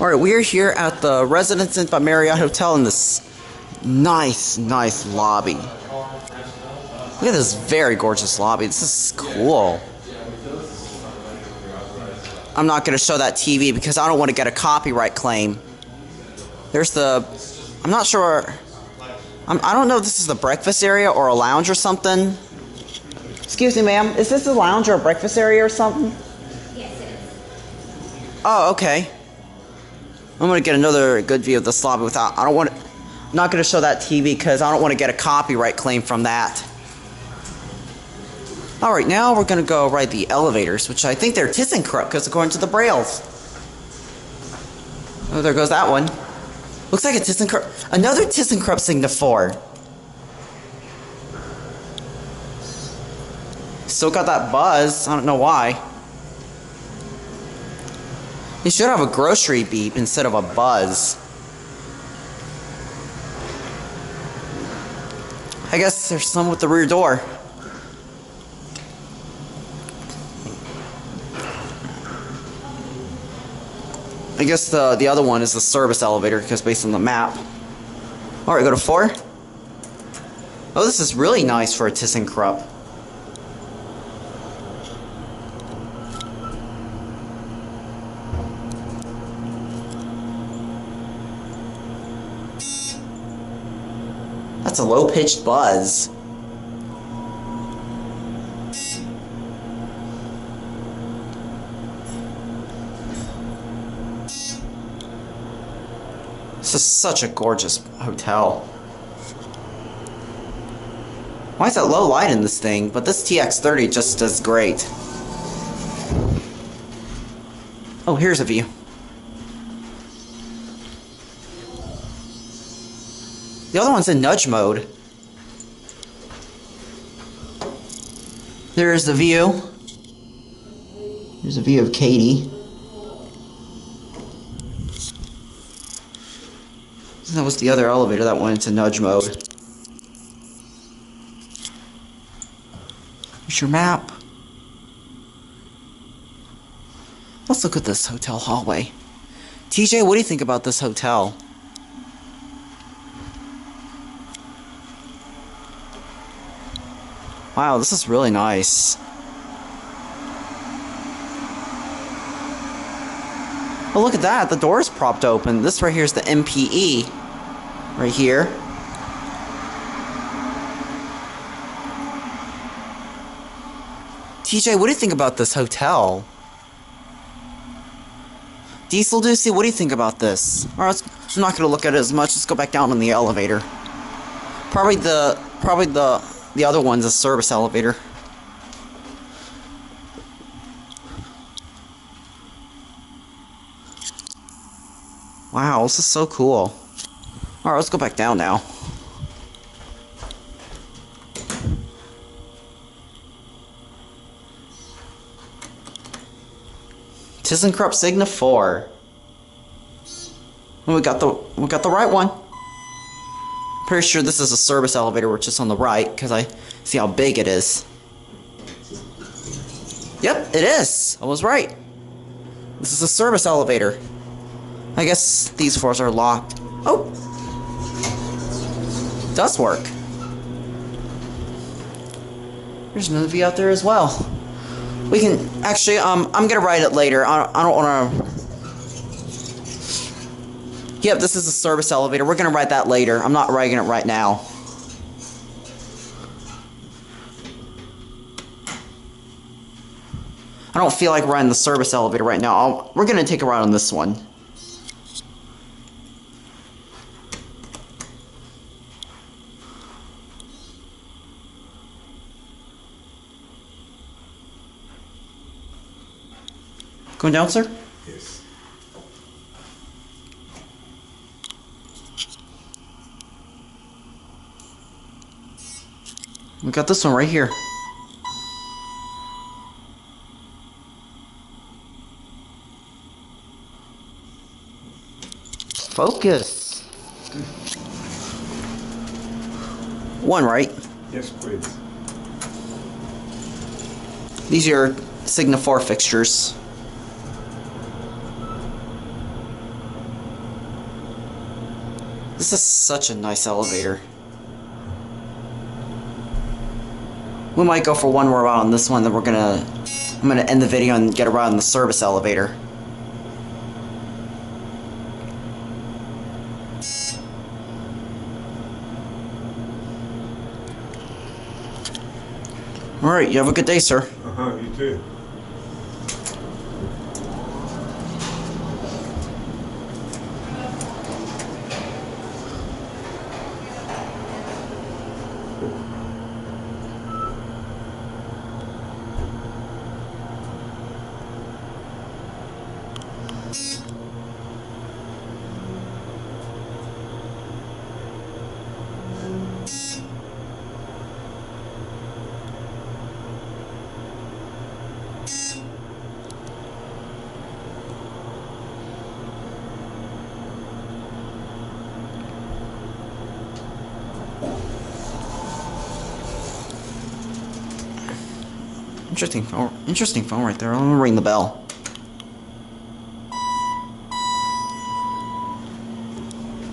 Alright, we are here at the Residence Inn by Marriott Hotel in this nice, nice lobby. Look at this very gorgeous lobby. This is cool. I'm not going to show that TV because I don't want to get a copyright claim. There's the... I'm not sure... I'm, I don't know if this is the breakfast area or a lounge or something. Excuse me, ma'am. Is this a lounge or a breakfast area or something? Yes, it is. Oh, okay. I'm gonna get another good view of this lobby without. I don't want. I'm not gonna show that TV because I don't want to get a copyright claim from that. All right, now we're gonna go ride the elevators, which I think they're ThyssenKrupp because according to the Brails. Oh, there goes that one. Looks like a ThyssenKrupp. Another ThyssenKrupp Signa 4. Still got that buzz. I don't know why. You should have a grocery beep instead of a buzz. I guess there's some with the rear door. I guess the the other one is the service elevator because based on the map. All right, go to four. Oh, this is really nice for a ThyssenKrupp. That's a low-pitched buzz. This is such a gorgeous hotel. Why is that low light in this thing? But this TX30 just does great. Oh, here's a view. The other one's in nudge mode. There's the view. There's a view of Katy. That was the other elevator that went into nudge mode. Here's your map. Let's look at this hotel hallway. TJ, what do you think about this hotel? Wow, this is really nice. Oh, look at that. The door is propped open. This right here is the MPE. Right here. TJ, what do you think about this hotel? Diesel Deucey, what do you think about this? Alright, I'm not going to look at it as much. Let's go back down in the elevator. Probably the, probably the, the other one's a service elevator. Wow, this is so cool. Alright, let's go back down now. ThyssenKrupp Signa 4. we got the we got the right one. Pretty sure this is a service elevator, which is on the right, because I see how big it is. Yep, it is. I was right. This is a service elevator. I guess these floors are locked. Oh! Does work. There's another view out there as well. We can actually, um, I'm gonna ride it later. I, I don't wanna. Yep, this is a service elevator. We're gonna ride that later. I'm not riding it right now. I don't feel like riding the service elevator right now. I'll, we're gonna take a ride on this one. Going down, sir? Yes. We got this one right here. Focus. One, right? Yes, please. These are your Signa 4 fixtures. This is such a nice elevator. We might go for one more ride on this one, then we're gonna... I'm gonna end the video and get a ride on the service elevator. Alright, you have a good day, sir. Uh-huh, you too. Interesting phone. Interesting phone right there. I'm gonna ring the bell.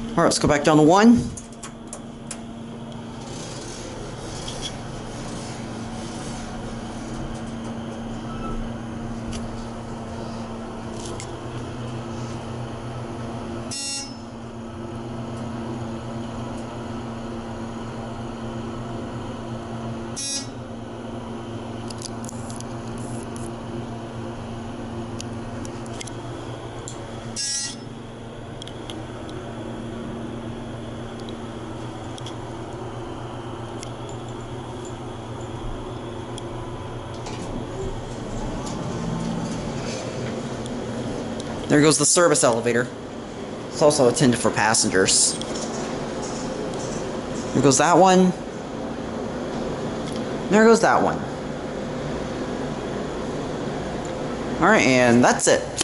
All right, let's go back down to one. There goes the service elevator. It's also intended for passengers. There goes that one. There goes that one. Alright, and that's it.